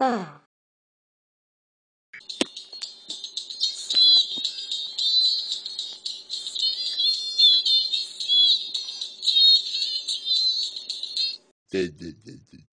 Ah. the